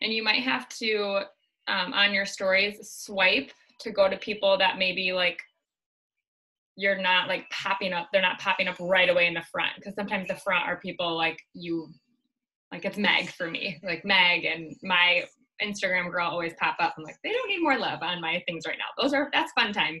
and you might have to um, on your stories swipe to go to people that maybe like you're not like popping up they're not popping up right away in the front because sometimes the front are people like you like it's meg for me like meg and my instagram girl always pop up. I'm like they don't need more love on my things right now. Those are that's fun time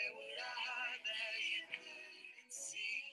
Where would I that you couldn't see?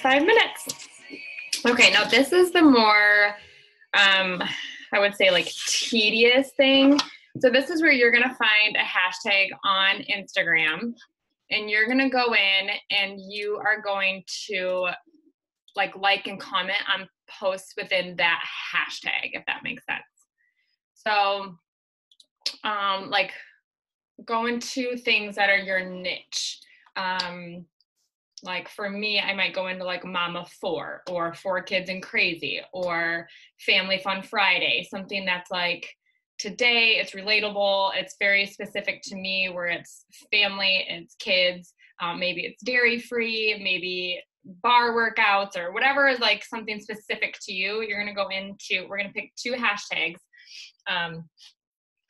Five minutes. Okay, now this is the more um, I would say like tedious thing. So this is where you're gonna find a hashtag on Instagram and you're gonna go in and you are going to like like and comment on posts within that hashtag, if that makes sense. So um like go into things that are your niche. Um like for me i might go into like mama four or four kids and crazy or family fun friday something that's like today it's relatable it's very specific to me where it's family it's kids um, maybe it's dairy free maybe bar workouts or whatever is like something specific to you you're going to go into we're going to pick two hashtags um,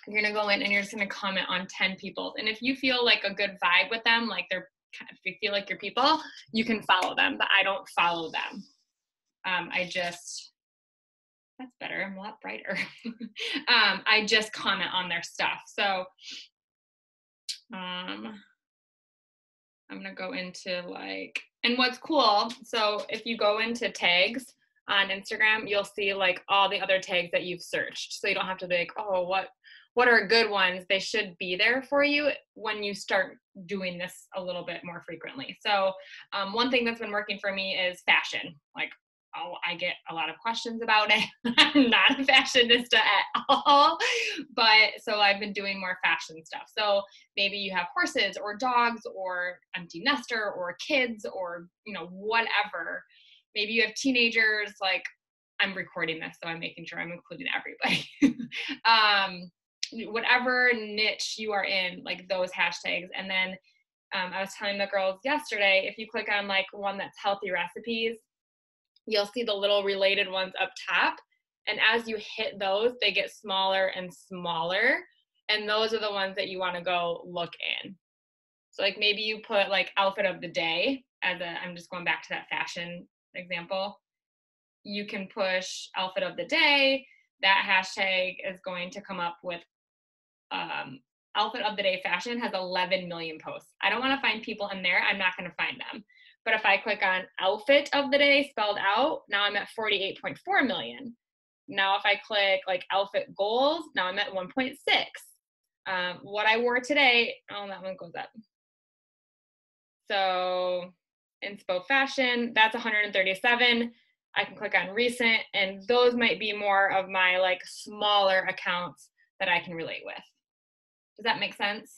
you're going to go in and you're just going to comment on 10 people. And if you feel like a good vibe with them like they're if you feel like your people, you can follow them, but I don't follow them. Um, I just, that's better, I'm a lot brighter. um, I just comment on their stuff. So um, I'm gonna go into like, and what's cool, so if you go into tags on Instagram, you'll see like all the other tags that you've searched. So you don't have to be like, oh, what what are good ones they should be there for you when you start doing this a little bit more frequently. So um, one thing that's been working for me is fashion. Like oh, i get a lot of questions about it. I'm not a fashionista at all. But so i've been doing more fashion stuff. So maybe you have horses or dogs or empty nester or kids or you know whatever. Maybe you have teenagers like i'm recording this so i'm making sure i'm including everybody. Um, whatever niche you are in, like those hashtags. And then um, I was telling the girls yesterday, if you click on like one that's healthy recipes, you'll see the little related ones up top. And as you hit those, they get smaller and smaller. And those are the ones that you want to go look in. So like maybe you put like outfit of the day as a, I'm just going back to that fashion example. You can push outfit of the day. That hashtag is going to come up with um, outfit of the day fashion has 11 million posts. I don't want to find people in there. I'm not going to find them. But if I click on outfit of the day spelled out, now I'm at 48.4 million. Now if I click like outfit goals, now I'm at 1.6. Um, what I wore today, oh, that one goes up. So inspo fashion, that's 137. I can click on recent, and those might be more of my like smaller accounts that I can relate with. Does that make sense?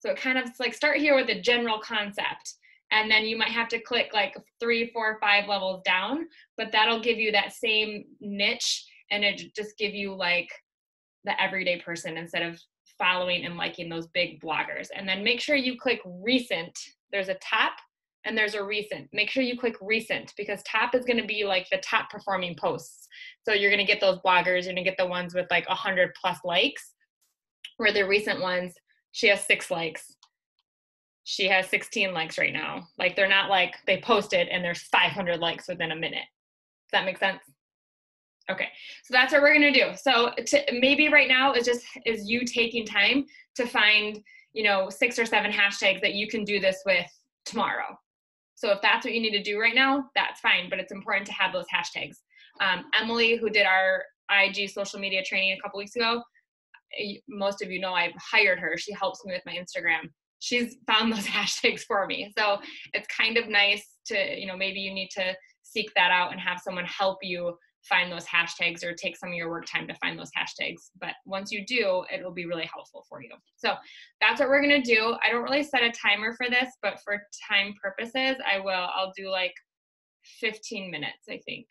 So it kind of like start here with a general concept and then you might have to click like three, four, five levels down, but that'll give you that same niche and it just give you like the everyday person instead of following and liking those big bloggers. And then make sure you click recent. There's a tap and there's a recent. Make sure you click recent because tap is going to be like the top performing posts. So you're going to get those bloggers, you're going to get the ones with like 100 plus likes where the recent ones, she has six likes. She has 16 likes right now. Like they're not like they posted and there's 500 likes within a minute. Does that make sense? Okay, so that's what we're gonna do. So to, maybe right now is just is you taking time to find you know six or seven hashtags that you can do this with tomorrow. So if that's what you need to do right now, that's fine. But it's important to have those hashtags. Um, Emily, who did our IG social media training a couple weeks ago, most of you know I've hired her. She helps me with my Instagram. She's found those hashtags for me. So it's kind of nice to, you know, maybe you need to seek that out and have someone help you find those hashtags or take some of your work time to find those hashtags. But once you do, it'll be really helpful for you. So that's what we're gonna do. I don't really set a timer for this, but for time purposes, I will, I'll do like 15 minutes, I think.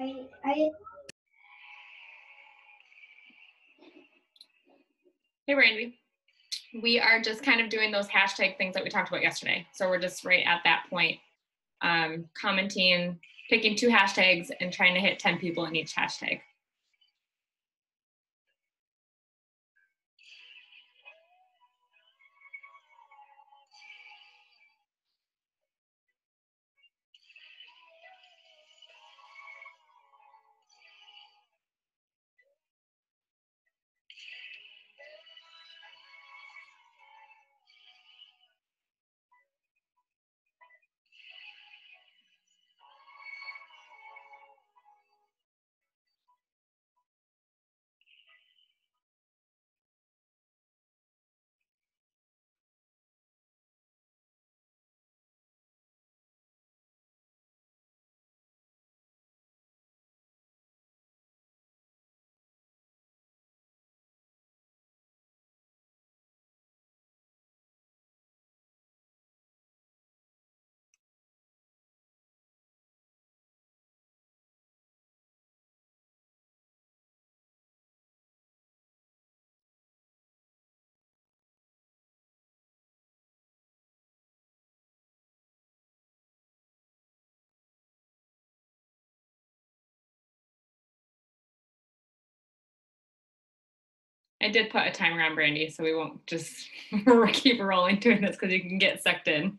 I, Hey, Randy. We are just kind of doing those hashtag things that we talked about yesterday. So we're just right at that point, um, commenting, picking two hashtags and trying to hit 10 people in each hashtag. I did put a timer on Brandy, so we won't just keep rolling doing this because you can get sucked in.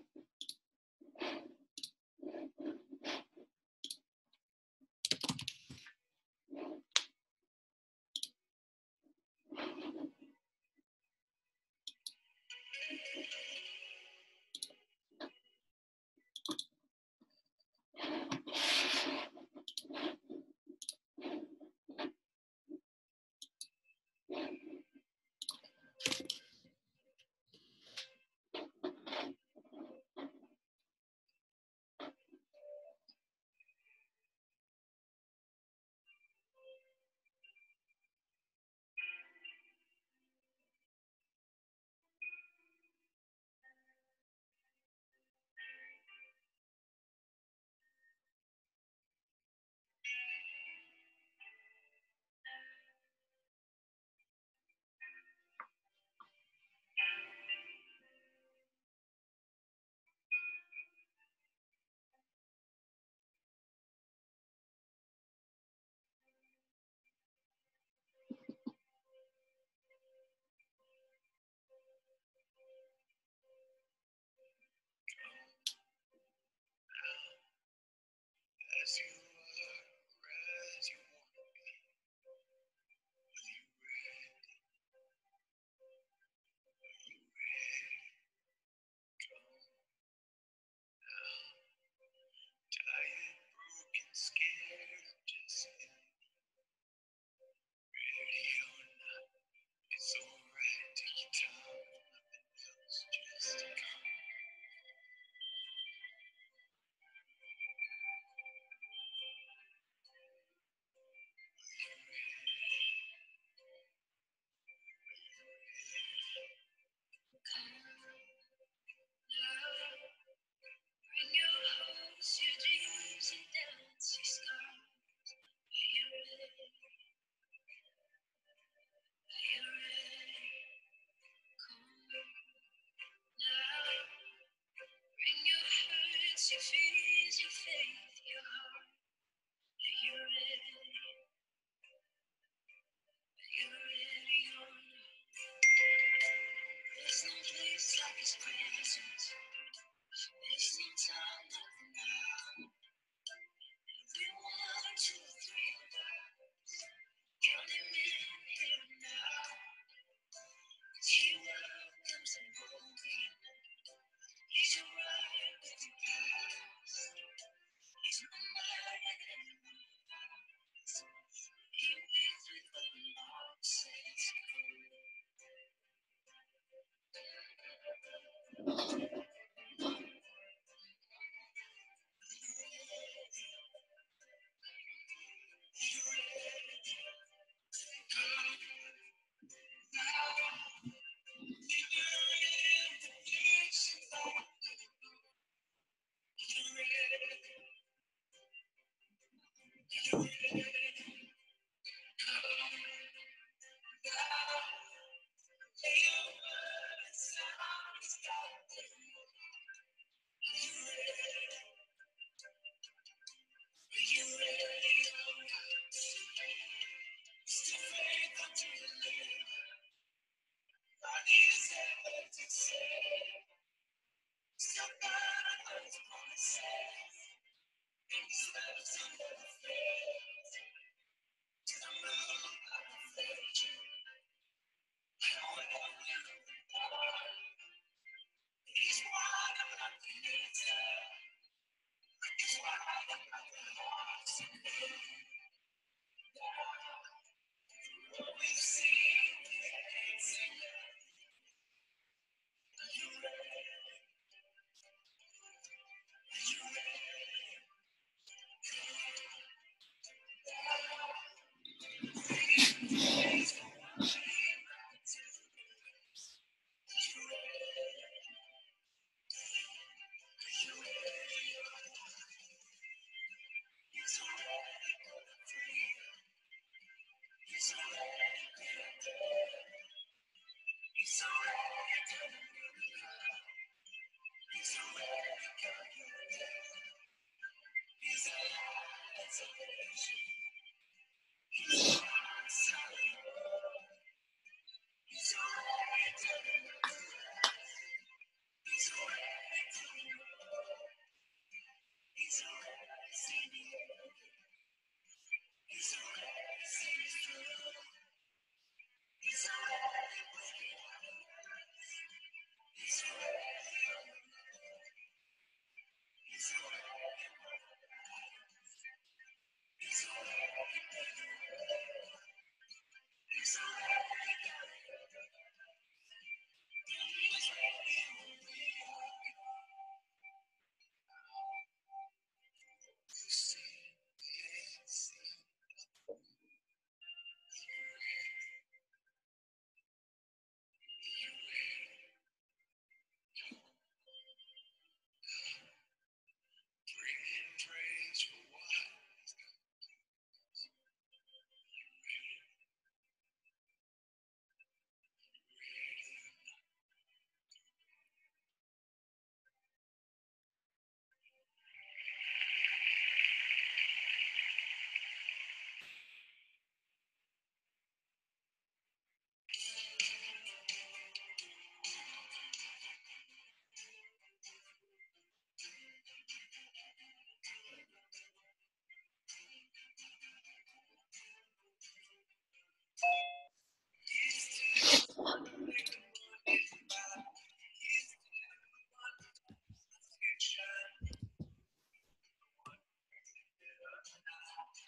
se fez e fez.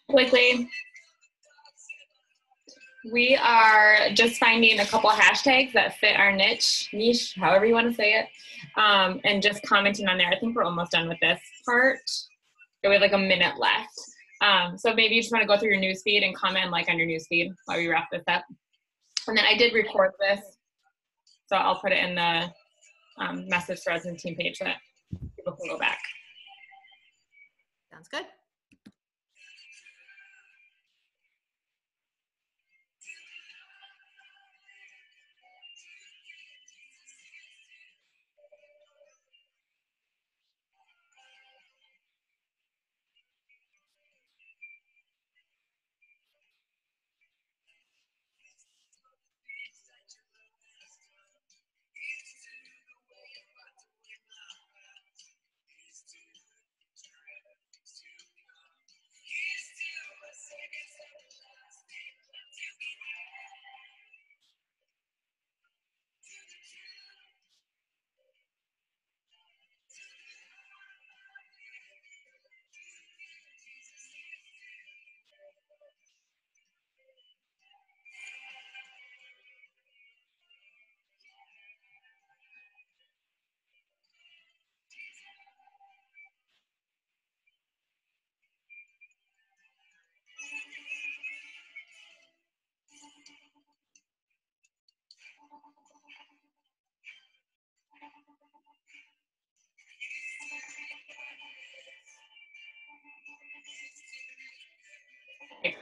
Blakely. We are just finding a couple hashtags that fit our niche, niche, however you want to say it, um, and just commenting on there. I think we're almost done with this part. We have like a minute left. Um, so maybe you just want to go through your newsfeed and comment like on your newsfeed while we wrap this up. And then I did record this, so I'll put it in the um, message threads and team page that people can go back. Sounds good.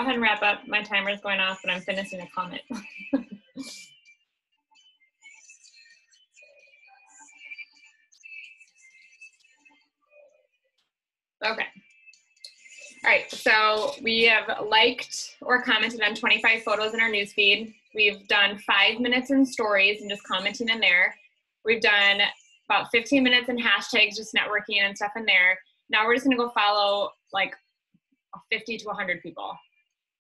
Go ahead and wrap up. My timer's going off, but I'm finishing a comment. okay. All right, so we have liked or commented on 25 photos in our newsfeed. We've done five minutes in stories and just commenting in there. We've done about 15 minutes in hashtags, just networking and stuff in there. Now we're just gonna go follow like 50 to 100 people.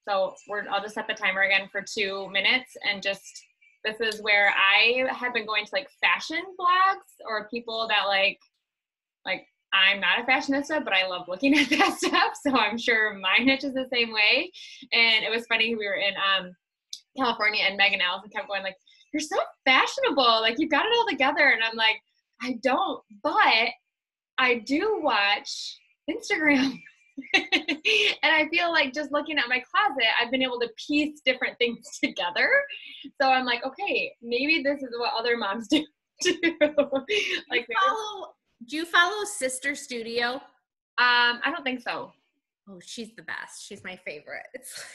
So we're, I'll just set the timer again for two minutes and just, this is where I have been going to like fashion blogs or people that like, like I'm not a fashionista, but I love looking at that stuff. So I'm sure my niche is the same way. And it was funny, we were in um, California and Megan Allison kept going like, you're so fashionable. Like you've got it all together. And I'm like, I don't, but I do watch Instagram. and I feel like just looking at my closet, I've been able to piece different things together. So I'm like, okay, maybe this is what other moms do. too. like you follow, do you follow Sister Studio? Um, I don't think so. Oh, she's the best. She's my favorite. It's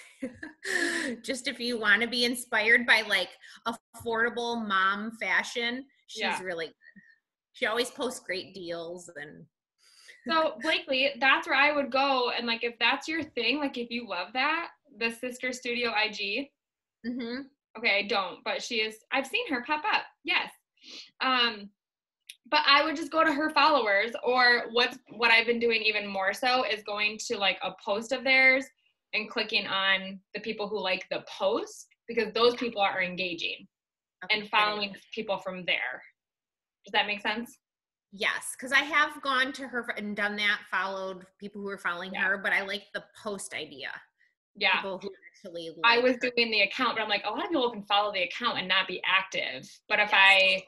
just if you want to be inspired by like affordable mom fashion, she's yeah. really good. She always posts great deals and so Blakely, that's where I would go. And like, if that's your thing, like if you love that, the Sister Studio IG. Mm-hmm. Okay, I don't, but she is. I've seen her pop up. Yes. Um, but I would just go to her followers, or what's what I've been doing even more so is going to like a post of theirs and clicking on the people who like the post because those people are engaging okay. and following people from there. Does that make sense? Yes, because I have gone to her and done that, followed people who are following yeah. her, but I like the post idea. Yeah. People who actually I was her. doing the account, but I'm like, a lot of people can follow the account and not be active. But if yes. I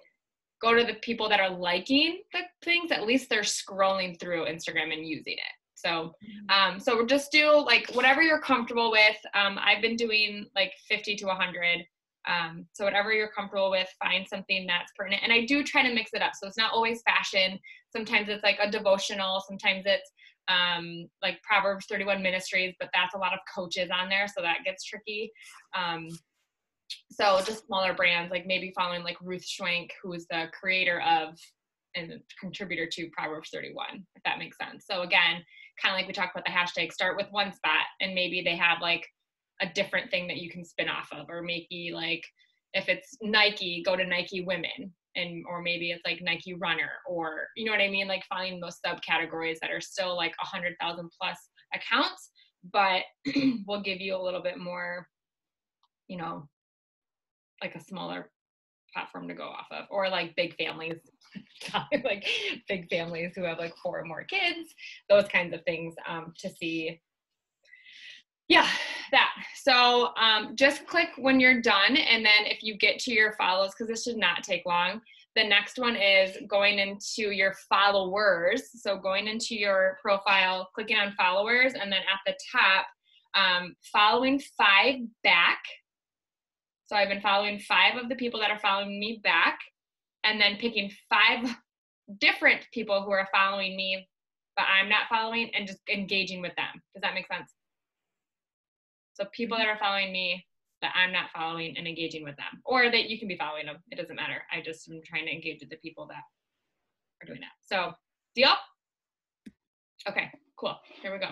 go to the people that are liking the things, at least they're scrolling through Instagram and using it. So, mm-hmm. um, so just do like whatever you're comfortable with. Um, I've been doing like 50 to 100. Um, so whatever you're comfortable with, find something that's pertinent. And I do try to mix it up. So it's not always fashion. Sometimes it's like a devotional. Sometimes it's um, like Proverbs 31 Ministries, but that's a lot of coaches on there, so that gets tricky. Um, so just smaller brands, like maybe following like Ruth Schwenk, who is the creator of and contributor to Proverbs 31, if that makes sense. So again, kind of like we talked about the hashtag, start with one spot, and maybe they have like a different thing that you can spin off of or maybe like if it's nike go to nike women and or maybe it's like nike runner or you know what i mean? Like finding those subcategories that are still like a hundred thousand plus accounts but will give you a little bit more you know like a smaller platform to go off of or like big families like big families who have like four or more kids those kinds of things um, to see yeah that. So um, just click when you're done and then if you get to your follows because this should not take long the next one is going into your followers. So going into your profile clicking on followers and then at the top um, following five back. So i've been following five of the people that are following me back and then picking five different people who are following me but i'm not following and just engaging with them. Does that make sense so people that are following me that I'm not following and engaging with them, or that you can be following them. It doesn't matter. I just am trying to engage with the people that are doing that. So, deal? Okay, cool. Here we go.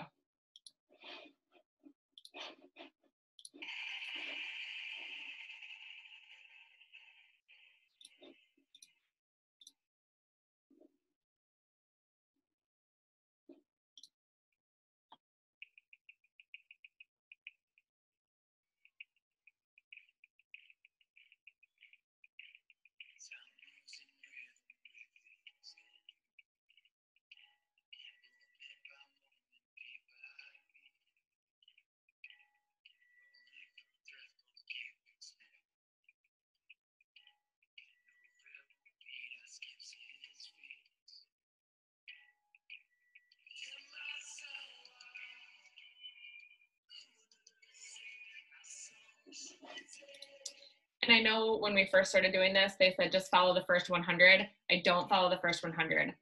Know when we first started doing this, they said just follow the first 100. I don't follow the first 100.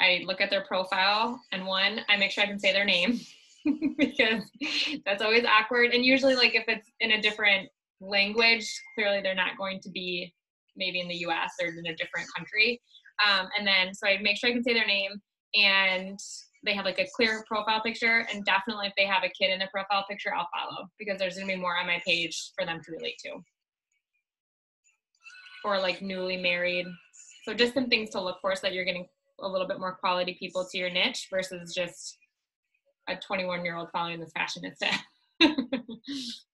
I look at their profile and one, I make sure I can say their name. because that's always awkward. And usually, like if it's in a different language, clearly they're not going to be maybe in the U.S. or in a different country. Um, and then so I make sure I can say their name and they have like a clear profile picture. And definitely, if they have a kid in the profile picture, I'll follow because there's gonna be more on my page for them to relate to. Or like newly married. So just some things to look for so that you're getting a little bit more quality people to your niche versus just a 21 year old following this fashionista.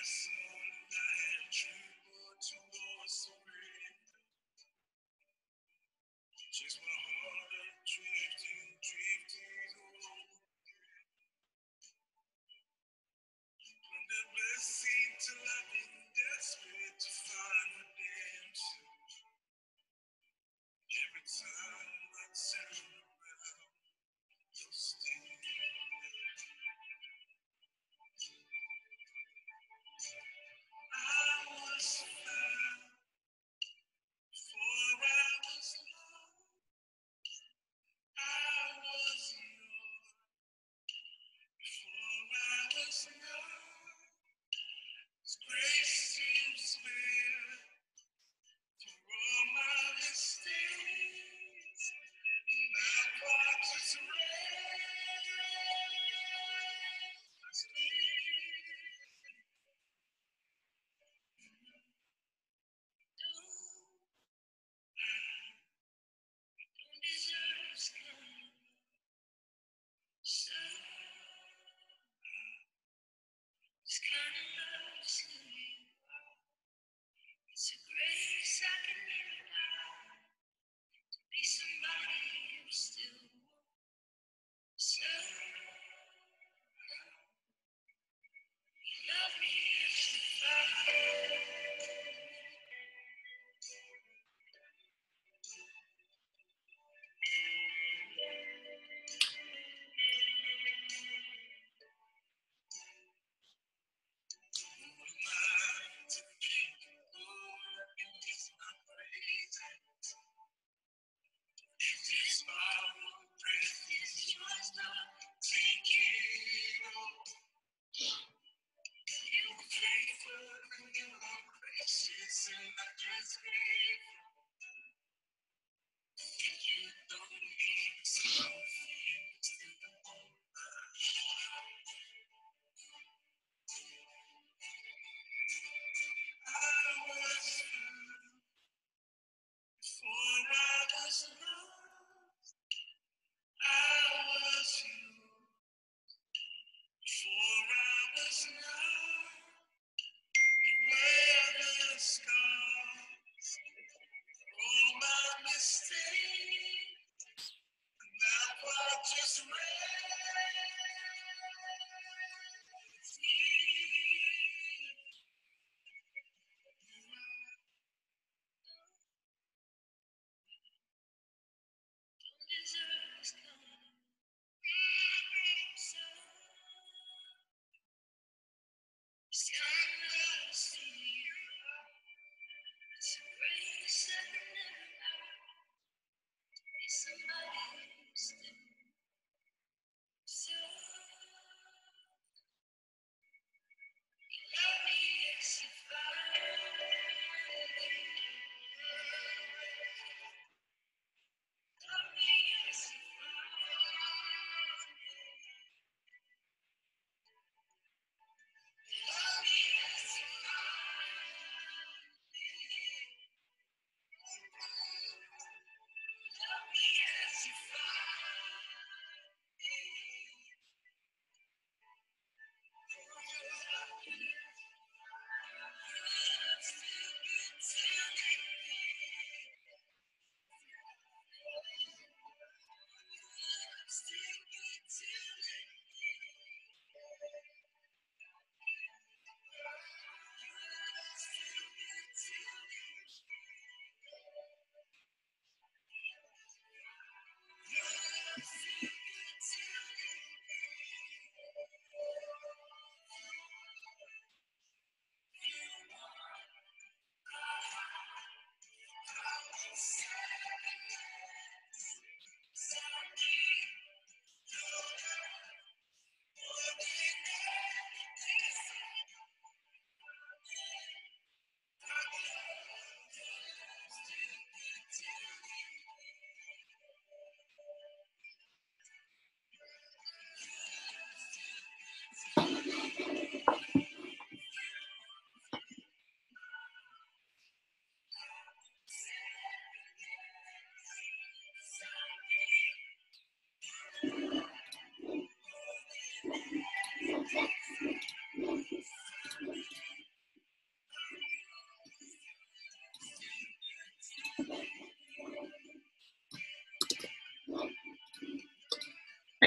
Yes, on the head, you go to go. It's a grace I can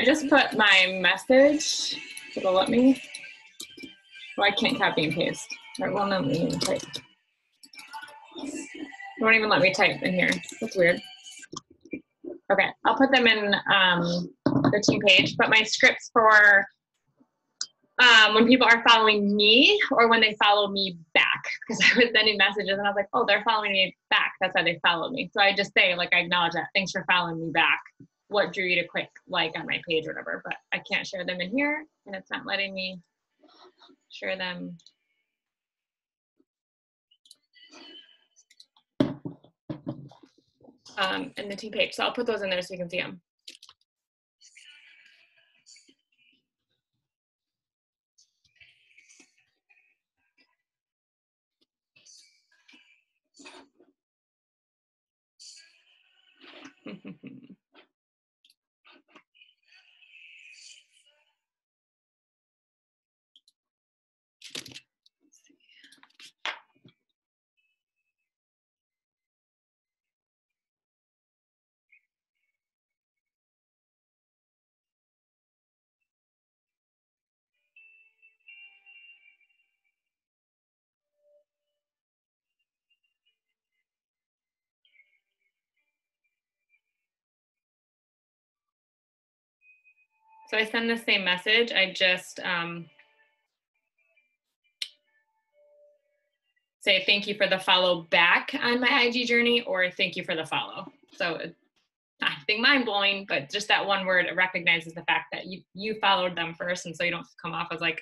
I just put my message. It'll let me. Oh, I can't copy and paste. Right, well, no, let me type. It won't even let me type in here. That's weird. Okay, I'll put them in um, the team page. But my scripts for um, when people are following me or when they follow me back, because I was sending messages and I was like, oh, they're following me back. That's why they followed me. So I just say, like, I acknowledge that. Thanks for following me back. What drew you to click like on my page or whatever? But I can't share them in here, and it's not letting me share them. Um, in the team page. So I'll put those in there so you can see them. So I send the same message. I just um, say thank you for the follow back on my IG journey or thank you for the follow. So it's nothing mind blowing, but just that one word recognizes the fact that you you followed them first, and so you don't come off as like,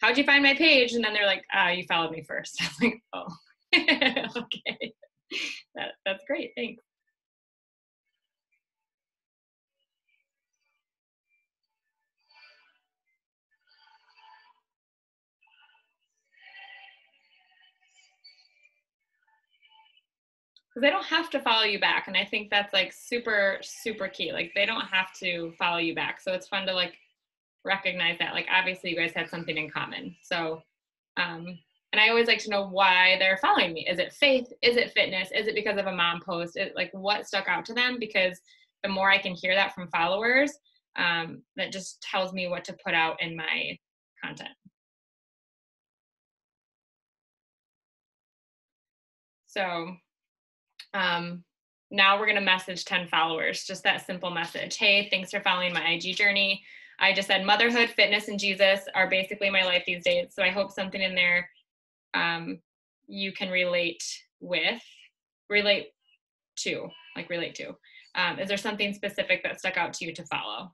"How'd you find my page?" And then they're like, "Ah, you followed me first. I'm like, "Oh, okay, that that's great, thanks." Because they don't have to follow you back and i think that's like super super key like they don't have to follow you back. So it's fun to like recognize that like obviously you guys have something in common. So um and i always like to know why they're following me. Is it faith? Is it fitness? Is it because of a mom post? It, like what stuck out to them? Because the more i can hear that from followers um that just tells me what to put out in my content. So um, now we're going to message 10 followers, just that simple message. Hey, thanks for following my IG journey. I just said motherhood, fitness, and Jesus are basically my life these days. So I hope something in there um, you can relate with, relate to, like relate to. Um, is there something specific that stuck out to you to follow?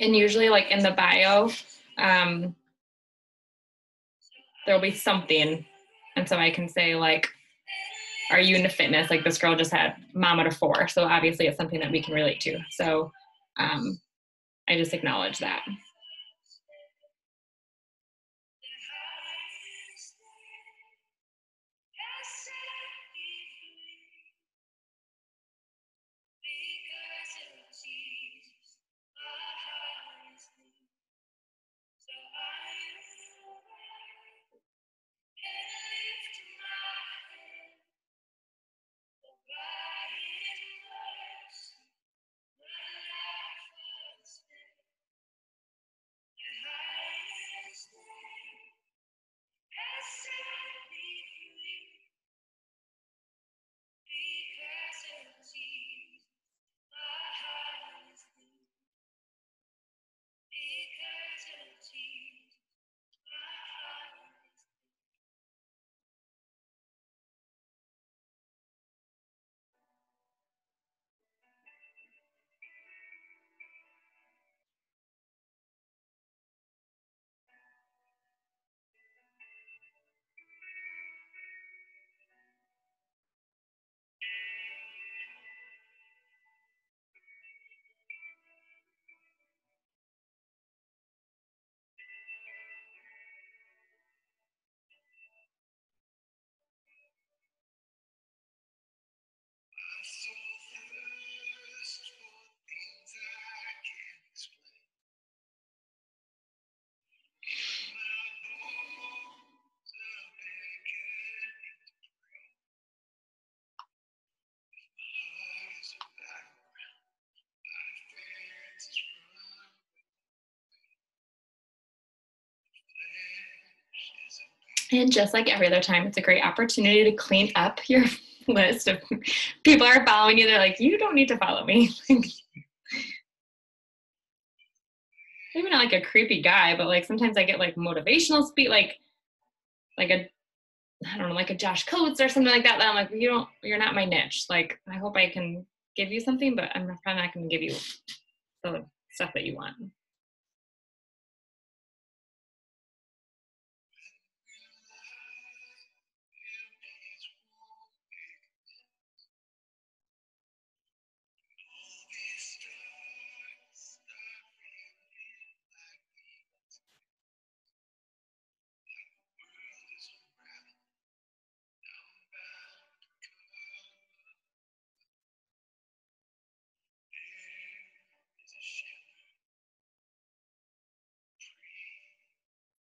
And usually like in the bio um there'll be something. And so i can say like are you into fitness? Like this girl just had mama to four. So obviously it's something that we can relate to. So um i just acknowledge that And just like every other time, it's a great opportunity to clean up your list of people are following you. They're like, you don't need to follow me. Maybe not like a creepy guy, but like sometimes I get like motivational speak, like like a I don't know, like a Josh Coates or something like that. That I'm like, you don't, you're not my niche. Like, I hope I can give you something, but I'm probably not going to give you the stuff that you want.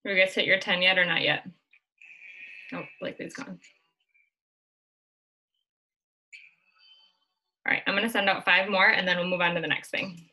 You guys hit your 10 yet or not yet? Oh, Blakely's gone. All right, I'm gonna send out five more and then we'll move on to the next thing.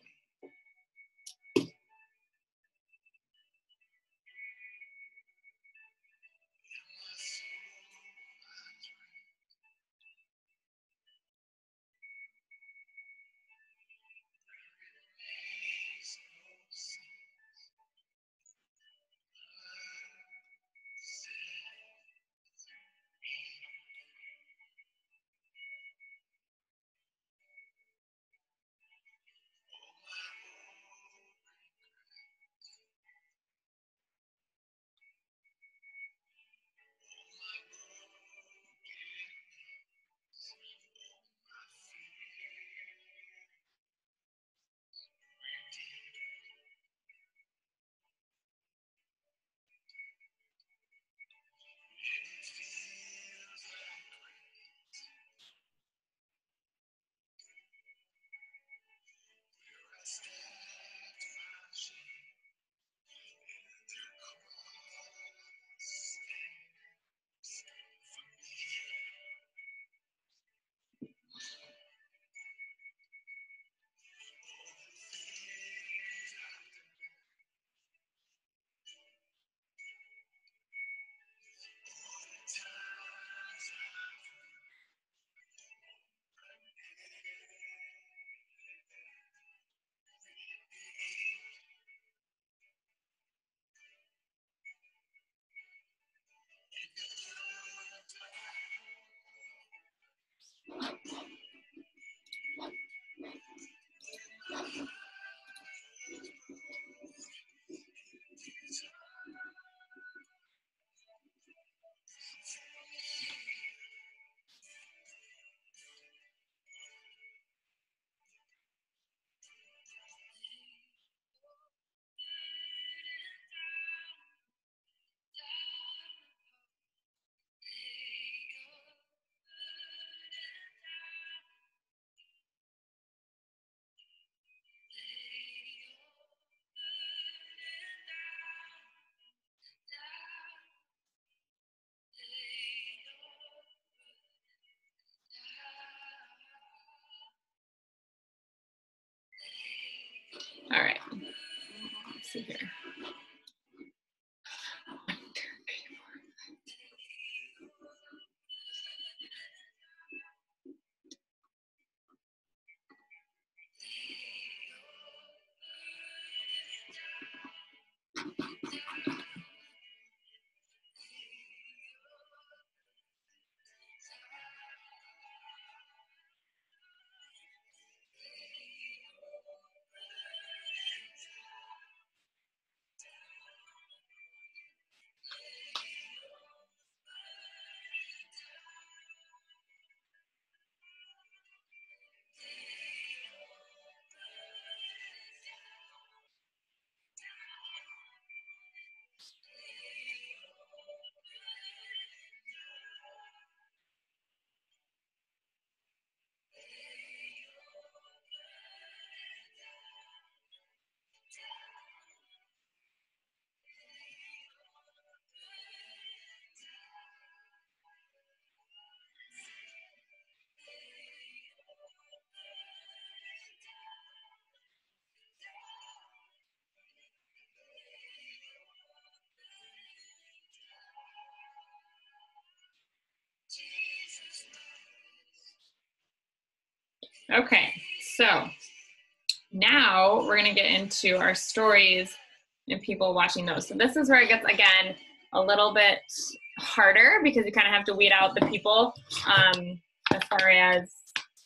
Okay, so now we're gonna get into our stories and people watching those. So this is where it gets again a little bit harder because you kind of have to weed out the people um, as far as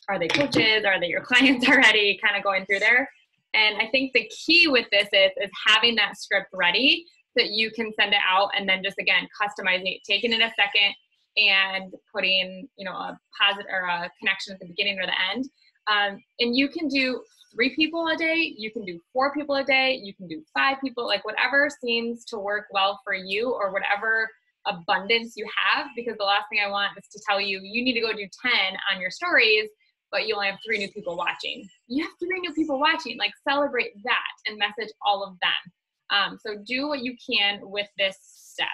are they coaches, are they your clients already, kind of going through there. And I think the key with this is is having that script ready that you can send it out and then just again customizing it, taking it a second and putting you know a positive or a connection at the beginning or the end. Um, and you can do three people a day, you can do four people a day, you can do five people, like whatever seems to work well for you or whatever abundance you have. Because the last thing I want is to tell you, you need to go do 10 on your stories, but you only have three new people watching. You have three new people watching. Like celebrate that and message all of them. Um, so do what you can with this step.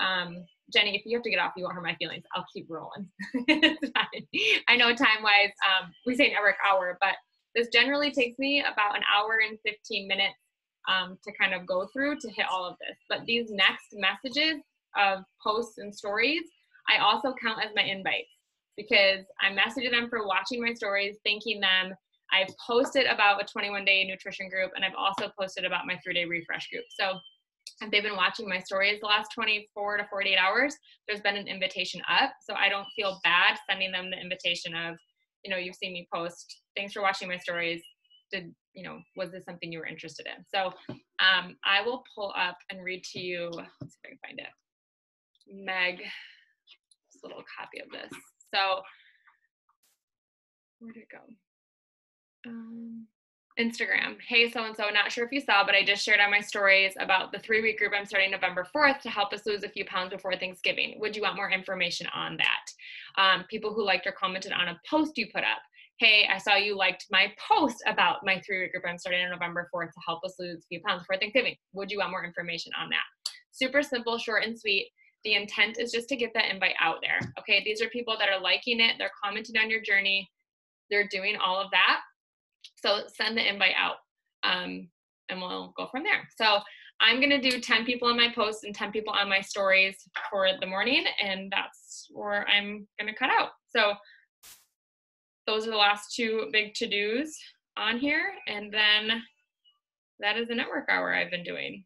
Um, Jenny, if you have to get off, you won't hurt my feelings. I'll keep rolling. I know time wise, um, we say network hour, but this generally takes me about an hour and 15 minutes um, to kind of go through to hit all of this. But these next messages of posts and stories, I also count as my invites because I'm messaging them for watching my stories, thanking them. I've posted about a 21 day nutrition group and I've also posted about my three day refresh group. So if they've been watching my stories the last 24 to 48 hours, there's been an invitation up. So I don't feel bad sending them the invitation of, you know, you've seen me post. Thanks for watching my stories. Did you know? Was this something you were interested in? So um, I will pull up and read to you. Let's see if I can find it. Meg, this little copy of this. So where'd it go? Um, Instagram. Hey, so and so, not sure if you saw, but I just shared on my stories about the three week group I'm starting November 4th to help us lose a few pounds before Thanksgiving. Would you want more information on that? Um, people who liked or commented on a post you put up. Hey, I saw you liked my post about my three week group I'm starting on November 4th to help us lose a few pounds before Thanksgiving. Would you want more information on that? Super simple, short, and sweet. The intent is just to get that invite out there. Okay, these are people that are liking it, they're commenting on your journey, they're doing all of that so send the invite out um, and we'll go from there. So I'm going to do 10 people on my posts and 10 people on my stories for the morning, and that's where I'm going to cut out. So those are the last two big to dos on here. And then that is the network hour I've been doing.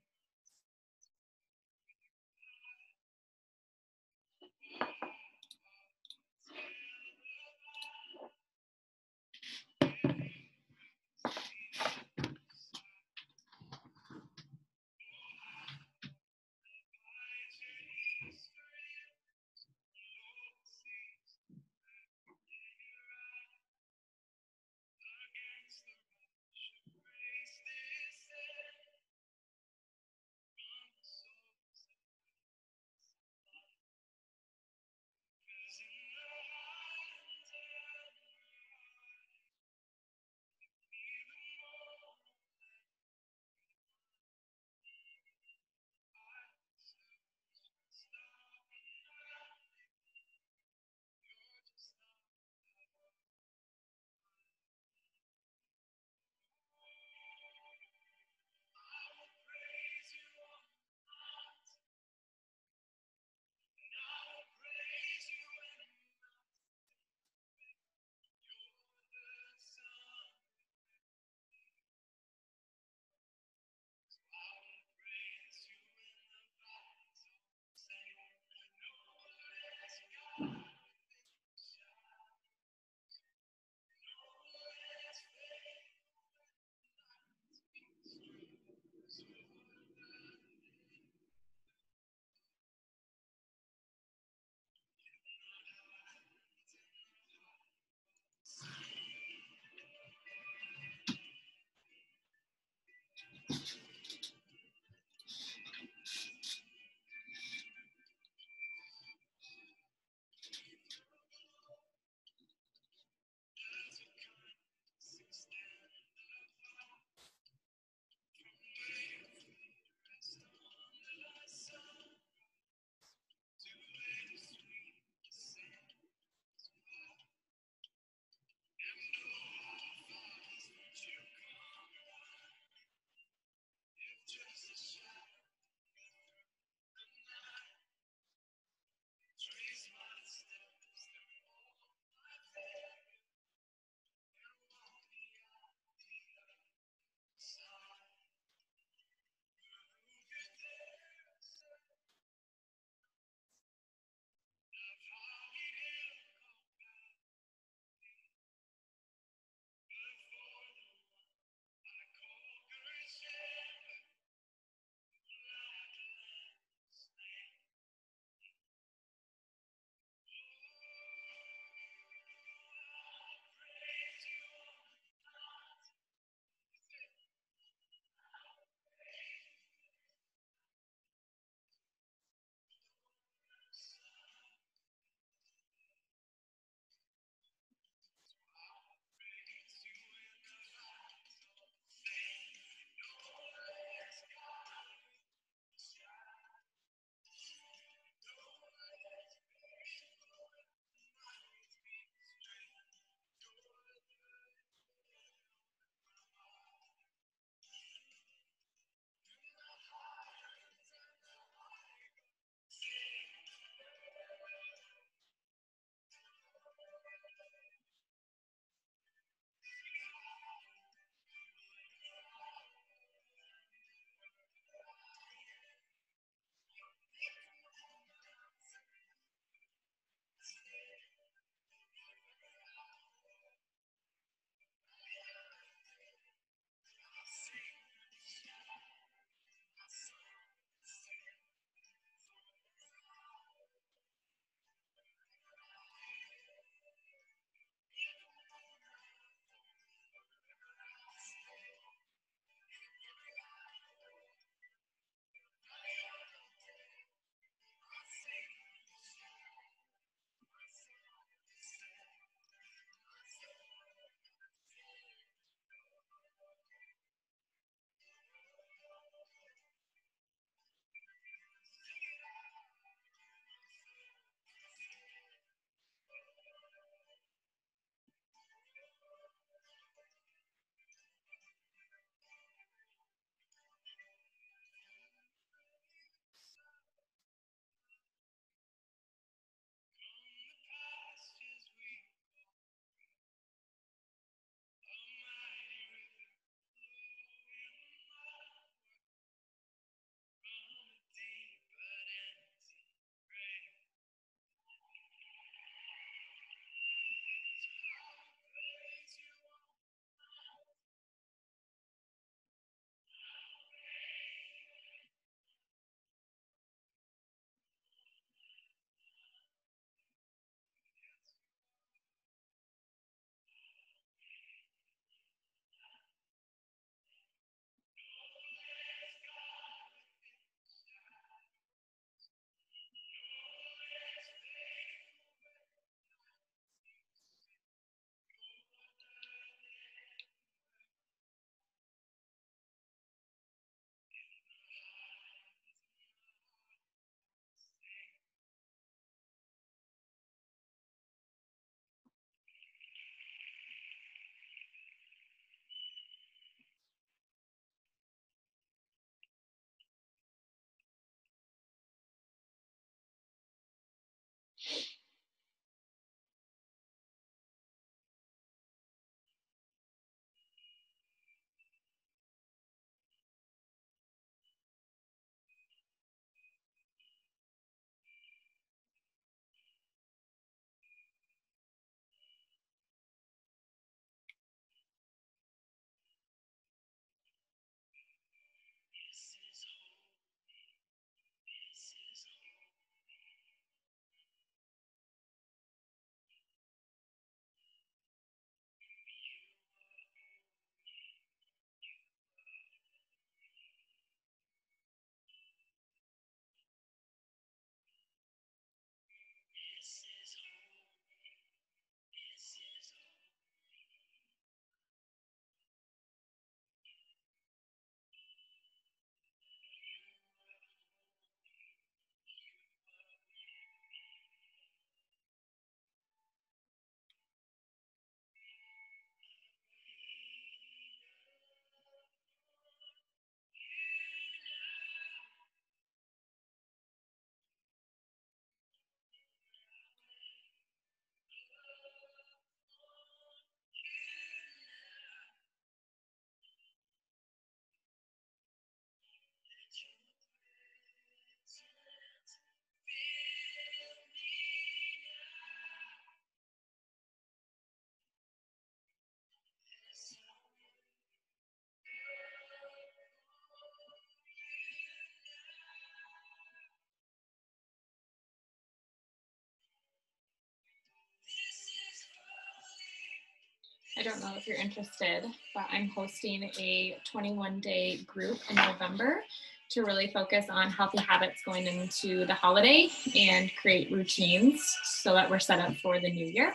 I don't know if you're interested, but I'm hosting a 21 day group in November to really focus on healthy habits going into the holiday and create routines so that we're set up for the new year.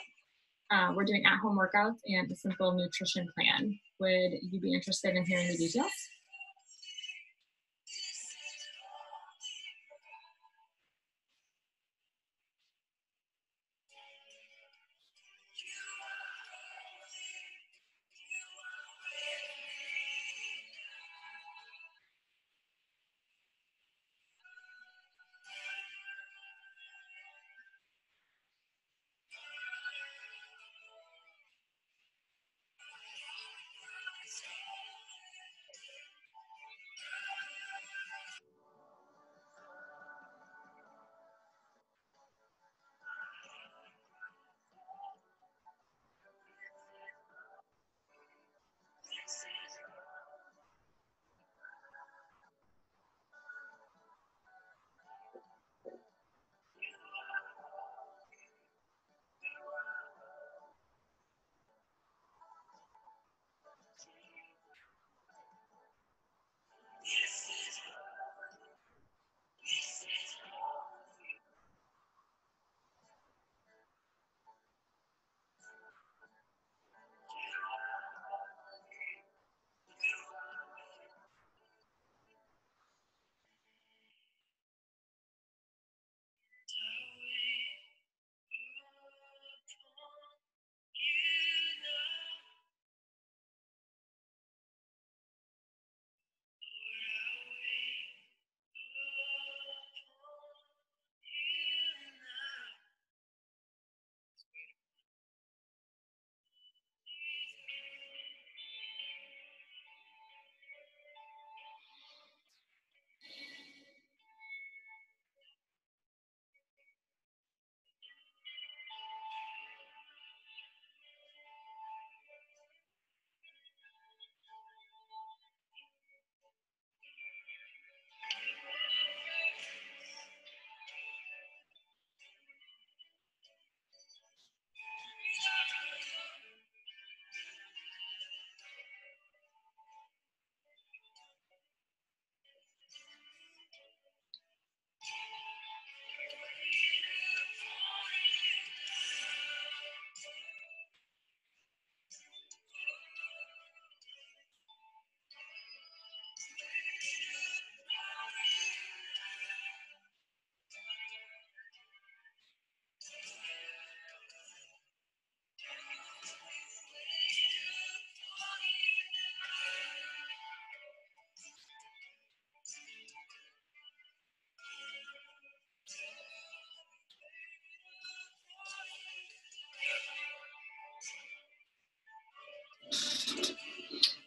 Uh, we're doing at home workouts and a simple nutrition plan. Would you be interested in hearing the details?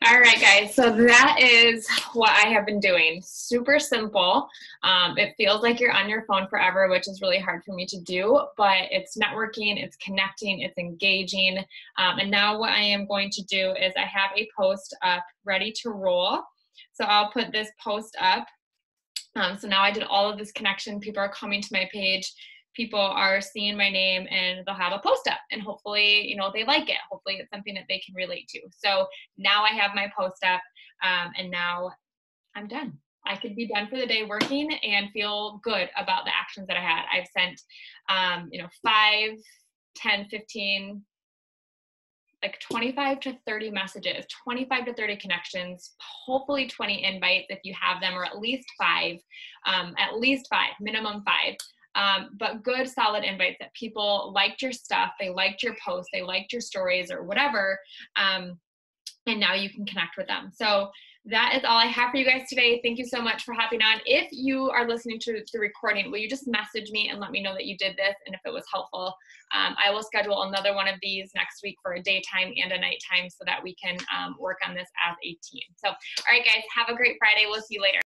All right, guys. So that is what I have been doing. Super simple. Um, it feels like you're on your phone forever, which is really hard for me to do, but it's networking, it's connecting, it's engaging. Um, and now, what I am going to do is I have a post up ready to roll. So I'll put this post up. Um, so now I did all of this connection. People are coming to my page people are seeing my name and they'll have a post up and hopefully you know they like it. Hopefully it's something that they can relate to. So now i have my post up um, and now i'm done. I could be done for the day working and feel good about the actions that i had. I've sent um, you know 5 10 15 like 25 to 30 messages 25 to 30 connections hopefully 20 invites if you have them or at least five um, at least five minimum five um, but good solid invites that people liked your stuff they liked your posts they liked your stories or whatever um, and now you can connect with them so that is all I have for you guys today. Thank you so much for hopping on. If you are listening to the recording, will you just message me and let me know that you did this and if it was helpful? Um, I will schedule another one of these next week for a daytime and a nighttime so that we can um, work on this as a team. So, all right, guys, have a great Friday. We'll see you later.